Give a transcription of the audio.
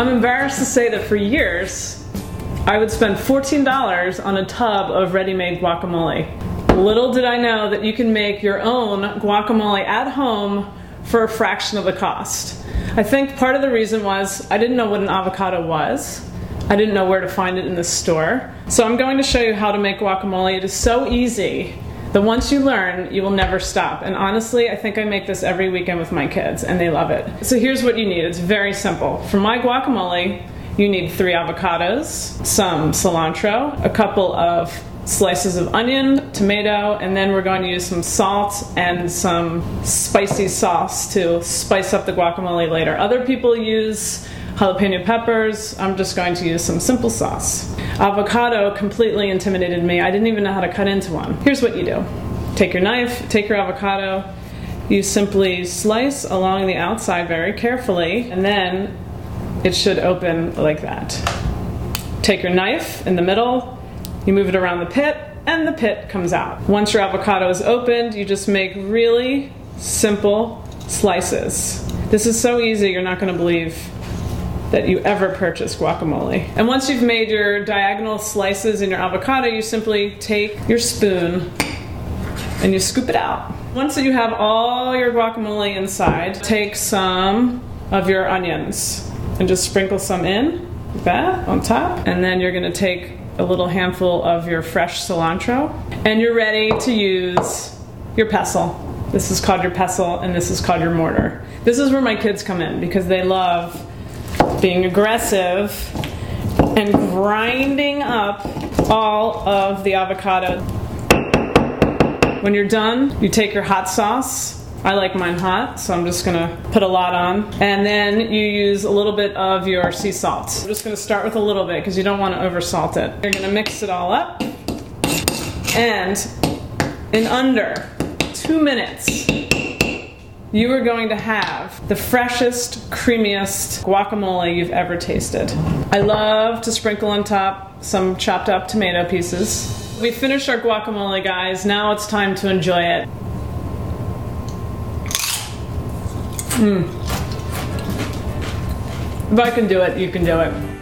I'm embarrassed to say that for years, I would spend $14 on a tub of ready-made guacamole. Little did I know that you can make your own guacamole at home for a fraction of the cost. I think part of the reason was I didn't know what an avocado was. I didn't know where to find it in the store. So I'm going to show you how to make guacamole. It is so easy that once you learn, you will never stop. And honestly, I think I make this every weekend with my kids and they love it. So here's what you need. It's very simple. For my guacamole, you need three avocados, some cilantro, a couple of slices of onion, tomato, and then we're going to use some salt and some spicy sauce to spice up the guacamole later. Other people use jalapeno peppers. I'm just going to use some simple sauce. Avocado completely intimidated me. I didn't even know how to cut into one. Here's what you do. Take your knife, take your avocado, you simply slice along the outside very carefully, and then it should open like that. Take your knife in the middle, you move it around the pit, and the pit comes out. Once your avocado is opened, you just make really simple slices. This is so easy, you're not gonna believe that you ever purchase guacamole. And once you've made your diagonal slices in your avocado, you simply take your spoon and you scoop it out. Once that you have all your guacamole inside, take some of your onions and just sprinkle some in, like that, on top. And then you're gonna take a little handful of your fresh cilantro, and you're ready to use your pestle. This is called your pestle, and this is called your mortar. This is where my kids come in because they love being aggressive and grinding up all of the avocado. When you're done, you take your hot sauce. I like mine hot, so I'm just gonna put a lot on. And then you use a little bit of your sea salt. I'm just gonna start with a little bit because you don't wanna over salt it. You're gonna mix it all up. And in under two minutes, you are going to have the freshest, creamiest guacamole you've ever tasted. I love to sprinkle on top some chopped up tomato pieces. We finished our guacamole, guys. Now it's time to enjoy it. Mmm. If I can do it, you can do it.